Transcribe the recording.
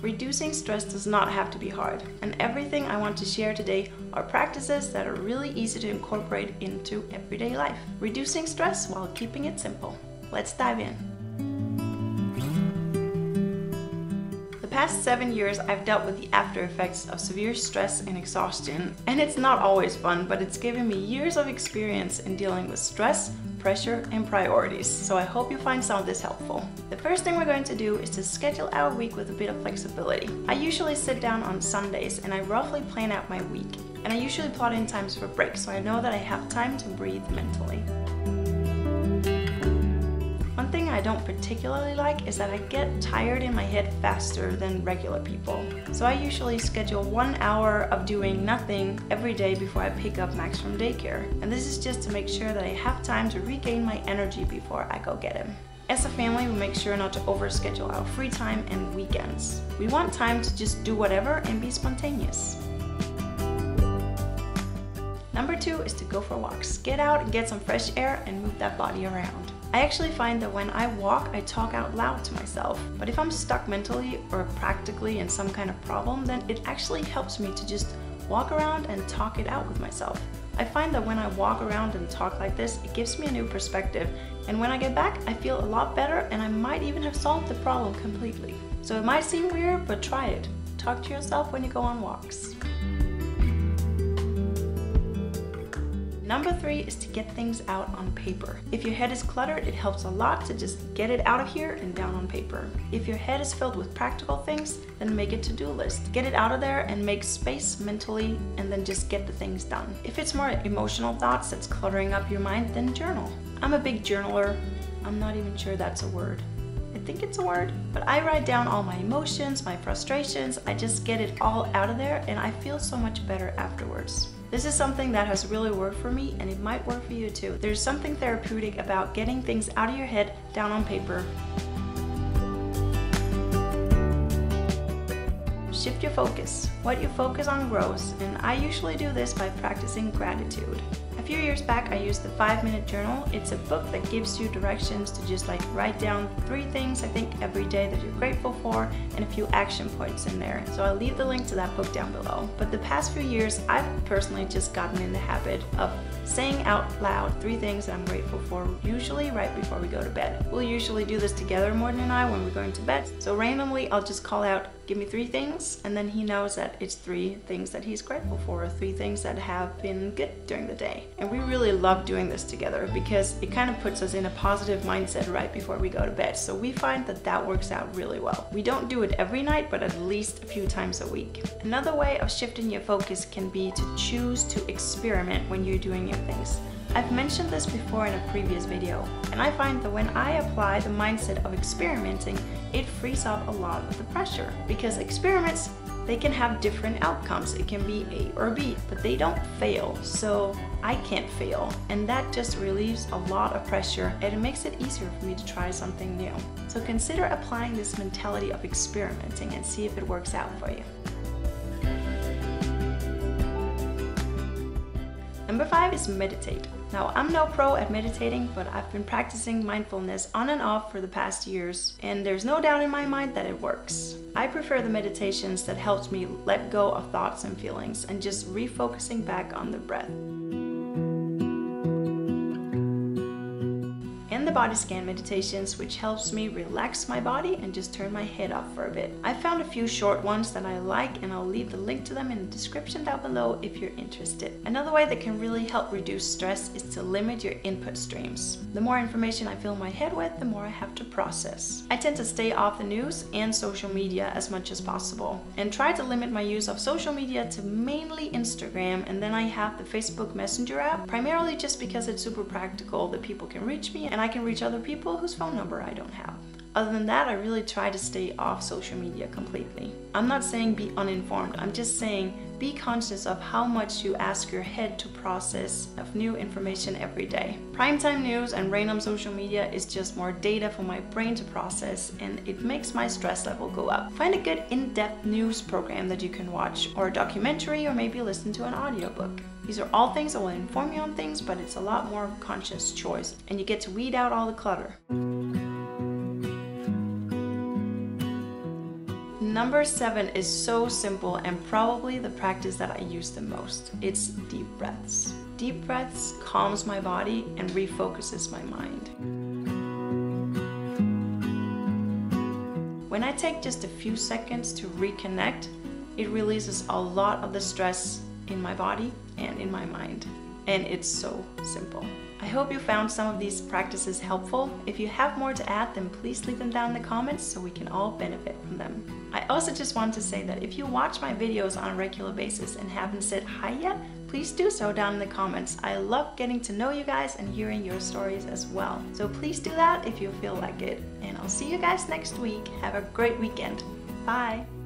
Reducing stress does not have to be hard, and everything I want to share today are practices that are really easy to incorporate into everyday life. Reducing stress while keeping it simple. Let's dive in. The past seven years, I've dealt with the after effects of severe stress and exhaustion, and it's not always fun, but it's given me years of experience in dealing with stress, pressure, and priorities, so I hope you find some of this helpful. The first thing we're going to do is to schedule our week with a bit of flexibility. I usually sit down on Sundays and I roughly plan out my week, and I usually plot in times for breaks so I know that I have time to breathe mentally. I don't particularly like is that I get tired in my head faster than regular people. So I usually schedule one hour of doing nothing every day before I pick up Max from daycare. And this is just to make sure that I have time to regain my energy before I go get him. As a family, we make sure not to overschedule our free time and weekends. We want time to just do whatever and be spontaneous. Number two is to go for walks. Get out and get some fresh air and move that body around. I actually find that when I walk, I talk out loud to myself. But if I'm stuck mentally or practically in some kind of problem, then it actually helps me to just walk around and talk it out with myself. I find that when I walk around and talk like this, it gives me a new perspective. And when I get back, I feel a lot better and I might even have solved the problem completely. So it might seem weird, but try it. Talk to yourself when you go on walks. Number three is to get things out on paper. If your head is cluttered, it helps a lot to just get it out of here and down on paper. If your head is filled with practical things, then make a to-do list. Get it out of there and make space mentally and then just get the things done. If it's more emotional thoughts that's cluttering up your mind, then journal. I'm a big journaler. I'm not even sure that's a word. I think it's a word, but I write down all my emotions, my frustrations, I just get it all out of there and I feel so much better afterwards. This is something that has really worked for me and it might work for you too. There's something therapeutic about getting things out of your head down on paper. Shift your focus. What you focus on grows, and I usually do this by practicing gratitude few years back I used the 5 Minute Journal. It's a book that gives you directions to just like write down three things I think every day that you're grateful for and a few action points in there. So I'll leave the link to that book down below. But the past few years I've personally just gotten in the habit of saying out loud three things that I'm grateful for, usually right before we go to bed. We'll usually do this together, Morten and I, when we're going to bed. So randomly I'll just call out give me three things, and then he knows that it's three things that he's grateful for, three things that have been good during the day. And we really love doing this together because it kind of puts us in a positive mindset right before we go to bed. So we find that that works out really well. We don't do it every night, but at least a few times a week. Another way of shifting your focus can be to choose to experiment when you're doing your things. I've mentioned this before in a previous video, and I find that when I apply the mindset of experimenting, it frees up a lot of the pressure because experiments they can have different outcomes. It can be A or B, but they don't fail. So I can't fail. And that just relieves a lot of pressure and it makes it easier for me to try something new. So consider applying this mentality of experimenting and see if it works out for you. Number five is meditate. Now, I'm no pro at meditating, but I've been practicing mindfulness on and off for the past years, and there's no doubt in my mind that it works. I prefer the meditations that helps me let go of thoughts and feelings and just refocusing back on the breath. The body scan meditations, which helps me relax my body and just turn my head off for a bit. I found a few short ones that I like and I'll leave the link to them in the description down below if you're interested. Another way that can really help reduce stress is to limit your input streams. The more information I fill my head with, the more I have to process. I tend to stay off the news and social media as much as possible and try to limit my use of social media to mainly Instagram and then I have the Facebook Messenger app, primarily just because it's super practical that people can reach me and I can can reach other people whose phone number I don't have. Other than that, I really try to stay off social media completely. I'm not saying be uninformed, I'm just saying be conscious of how much you ask your head to process of new information every day. Primetime news and random social media is just more data for my brain to process and it makes my stress level go up. Find a good in-depth news program that you can watch or a documentary or maybe listen to an audiobook. These are all things that will inform you on things, but it's a lot more conscious choice and you get to weed out all the clutter. Number seven is so simple and probably the practice that I use the most. It's deep breaths. Deep breaths calms my body and refocuses my mind. When I take just a few seconds to reconnect, it releases a lot of the stress in my body and in my mind. And it's so simple. I hope you found some of these practices helpful. If you have more to add, then please leave them down in the comments so we can all benefit from them. I also just want to say that if you watch my videos on a regular basis and haven't said hi yet, please do so down in the comments. I love getting to know you guys and hearing your stories as well. So please do that if you feel like it. And I'll see you guys next week. Have a great weekend. Bye!